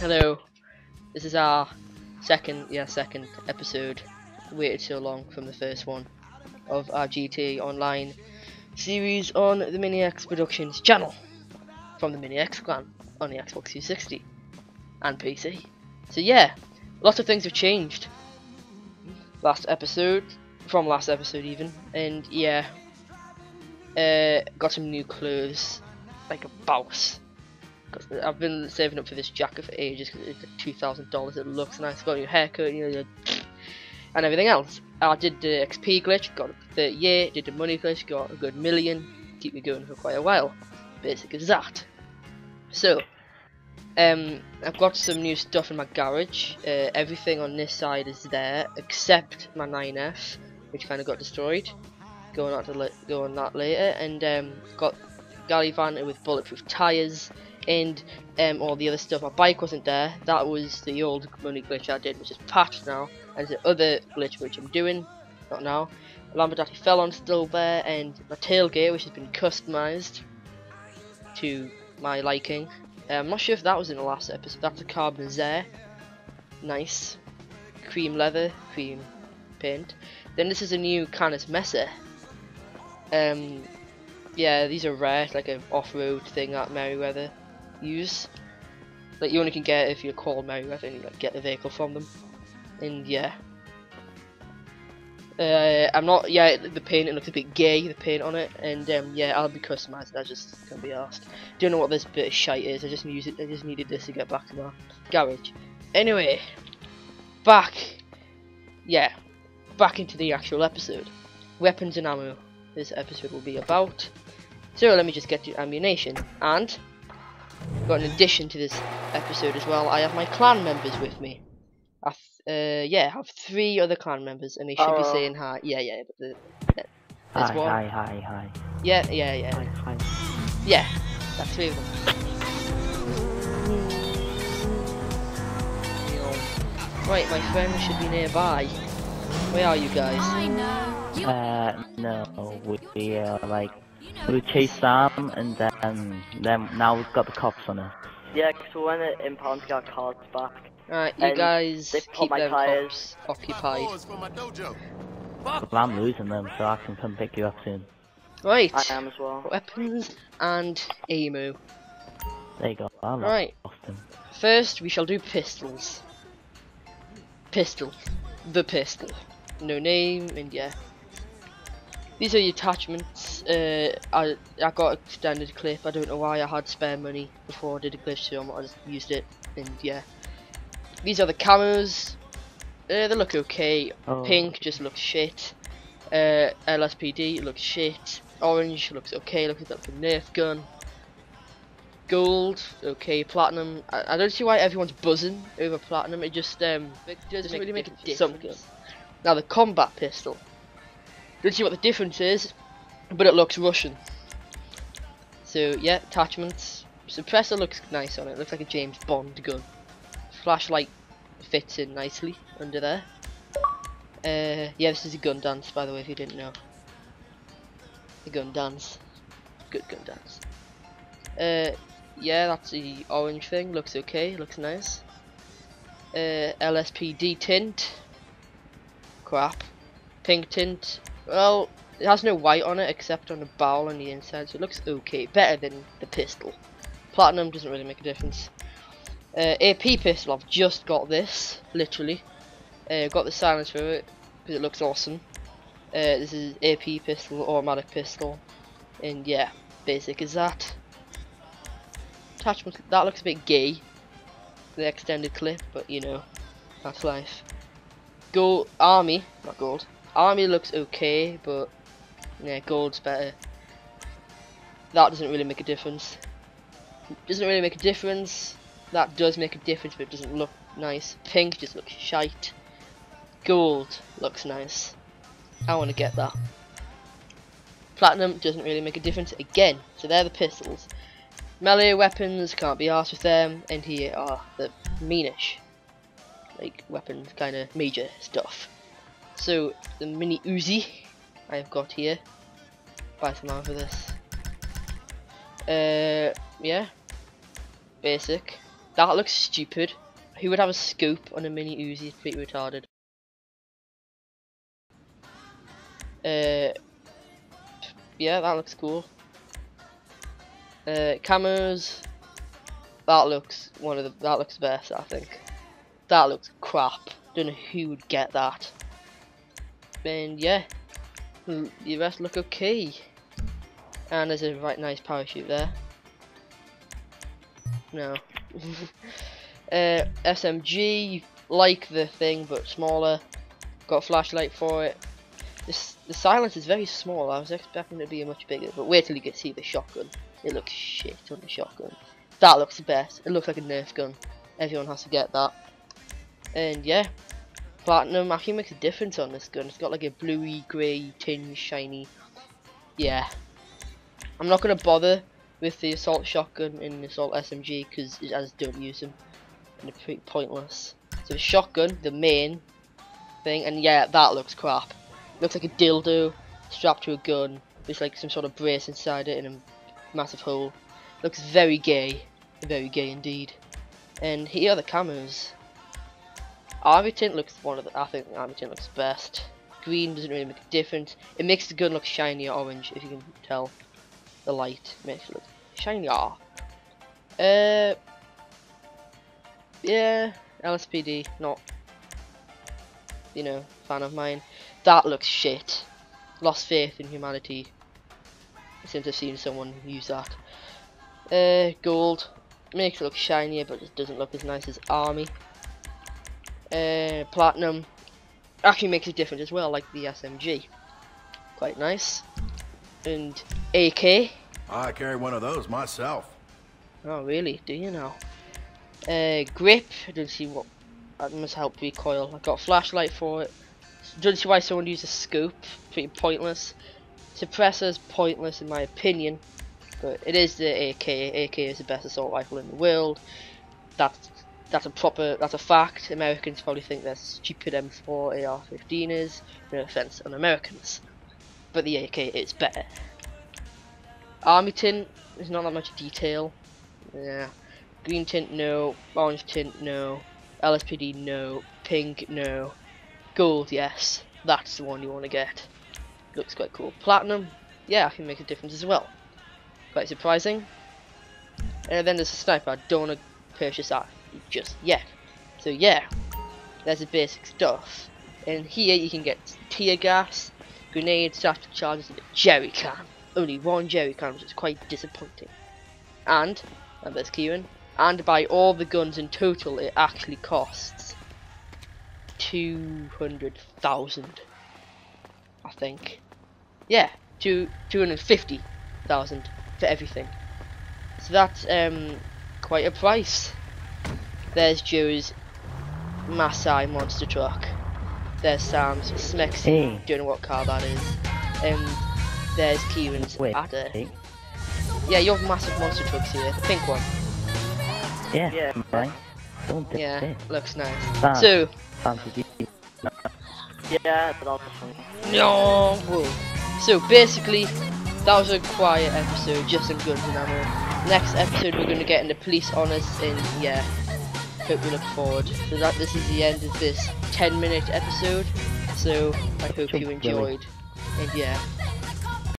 Hello. This is our second, yeah, second episode. Waited so long from the first one of our GTA Online series on the Mini X Productions channel from the Mini X clan on the Xbox 360 and PC. So yeah, lots of things have changed. Last episode, from last episode even, and yeah, uh, got some new clothes, like a boss. I've been saving up for this jacket for ages because it's two thousand dollars. It looks nice. Got new haircut, you know, and everything else. I did the XP glitch, got the year. Did the money glitch, got a good million. Keep me going for quite a while. Basic as that. So, um, I've got some new stuff in my garage. Uh, everything on this side is there except my 9F, which kind of got destroyed. Going on to go on that later, and um, got Gallivant with bulletproof tires and um, all the other stuff. My bike wasn't there. That was the old money glitch I did, which is patched now. And the other glitch which I'm doing, not now. Lamborghini fell on still there, and my Tailgater, which has been customized to my liking. Uh, I'm not sure if that was in the last episode. That's a carbon there. Nice. Cream leather, cream paint. Then this is a new Canis Mesa. Um, yeah, these are rare. It's like an off-road thing at Merryweather use. Like you only can get if you're called Merryweather and you like get the vehicle from them. And yeah. Uh, I'm not, yeah, the paint, it looks a bit gay, the paint on it, and um, yeah, I'll be customized, I just can't be asked. Don't know what this bit of shite is, I just use it, I just needed this to get back to my garage. Anyway, back, yeah, back into the actual episode. Weapons and ammo, this episode will be about. So let me just get to ammunition, and got an addition to this episode as well. I have my clan members with me. I uh, yeah, I have three other clan members, and they should be saying hi. Yeah, yeah, but the, hi, one. hi, hi, hi. Yeah, yeah, yeah. Hi, hi. Yeah, that's three of them. Right, my friend should be nearby. Where are you guys? Uh, no, we are like we chased Sam, and then then now we've got the cops on us. Yeah, because we went in Impound got cars back. Alright, you guys keep them tires. cops occupied. Well, I'm losing them, so I can come pick you up soon. Right. I am as well. Weapons and ammo. There you go. I right. First, we shall do pistols. Pistol. The pistol. No name, and yeah. These are the attachments. Uh, I I got a standard clip. I don't know why I had spare money before I did a glitch, so I just used it. And yeah, these are the cameras. Uh, they look okay. Oh. Pink just looks shit. Uh, LSPD looks shit. Orange looks okay. Looks like a Nerf gun. Gold, okay. Platinum. I, I, don't see why everyone's buzzing over platinum. It just um, it doesn't make really make a difference. Now the combat pistol. Don't see what the difference is, but it looks Russian. So yeah, attachments. Suppressor looks nice on it. Looks like a James Bond gun. Flashlight fits in nicely under there. Uh, yeah, this is a gun dance, by the way, if you didn't know. A gun dance. Good gun dance. Uh, yeah, that's the orange thing. Looks okay. Looks nice. Uh, LSPD tint. Crap. Pink tint. Well, it has no white on it except on the barrel on the inside, so it looks okay. Better than the pistol. Platinum doesn't really make a difference. Uh, AP pistol, I've just got this, literally. Uh, got the silence for it, because it looks awesome. Uh, this is AP pistol, automatic pistol. And yeah, basic as that. Attachment, that looks a bit gay. The extended clip, but you know, that's life. Gold, army, not gold, Army looks okay, but yeah, gold's better. That doesn't really make a difference. Doesn't really make a difference. That does make a difference, but it doesn't look nice. Pink just looks shite. Gold looks nice. I want to get that. Platinum doesn't really make a difference again. So they're the pistols. Melee weapons, can't be asked with them. And here are the meanish. Like weapons, kind of major stuff. So the mini Uzi I've got here. Buy some ammo for this. Uh, yeah. Basic. That looks stupid. Who would have a scope on a mini Uzi? It's pretty retarded. Uh, yeah, that looks cool. Uh, camos. That looks one of the. That looks best, I think. That looks crap. Don't know who would get that. And yeah, the rest look okay. And there's a right nice parachute there. No. uh, SMG, like the thing but smaller. Got a flashlight for it. This the silence is very small. I was expecting it to be much bigger, but wait till you get see the shotgun. It looks shit on the shotgun. That looks the best. It looks like a Nerf gun. Everyone has to get that. And yeah, platinum I actually makes a difference on this gun. It's got like a bluey grey tinge, shiny. Yeah, I'm not gonna bother with the assault shotgun and the assault SMG because I just don't use them and they're pretty pointless. So the shotgun, the main thing, and yeah, that looks crap. looks like a dildo strapped to a gun. There's like some sort of brace inside it in a massive hole. Looks very gay, very gay indeed. And here are the camos. Army tint looks one of the. I think army tint looks best. Green doesn't really make a difference. It makes the gun look shiny or orange, if you can tell the light makes it look shinier. Uh, yeah, LSPD, not, you know, fan of mine. That looks shit. Lost faith in humanity. since I seem to have seen someone use that. Uh, gold makes it look shinier, but it doesn't look as nice as army. Uh, platinum actually makes a difference as well, like the SMG. Quite nice. And AK. I carry one of those myself. Oh really? Do you know? Uh, grip. I don't see what. That must help recoil. I got a flashlight for it. Don't see why someone used a scope. Pretty pointless. Suppressor's pointless in my opinion, but it is the AK. AK is the best assault rifle in the world. That's that's a proper that's a fact. Americans probably think they're stupid M4 AR-15 is. No offense on Americans, but the AK is better. Army tint, there's not that much detail. Yeah. Green tint, no. Orange tint, no. LSPD, no. Pink, no. Gold, yes. That's the one you want to get. Looks quite cool. Platinum, yeah, I can make a difference as well. Quite surprising. And then there's a sniper. I don't want to purchase that just yet. So yeah, there's the basic stuff. And here you can get tear gas, grenades, static charges, and a jerry can only one jerry can, which is quite disappointing. And, and there's Kieran, and by all the guns in total, it actually costs 200,000. I think. Yeah, two, 250,000 for everything. So that's um, quite a price. There's Joe's Maasai monster truck. There's Sam's Smexy, Hey. don't know what car that is. And there's Kieran's Wait. Adder. hey, Yeah, you have massive monster trucks here, the pink one. Yeah, Yeah. right. Don't Yeah, it. looks nice. Sam, So, fancy Yeah, but also funny. no, whoa. So basically, that was a quiet episode, just some guns and ammo. Next episode, we're gonna get into police honors, and yeah, hope you look forward. So that this is the end of this 10 minute episode. So I hope you enjoyed, and yeah,